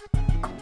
you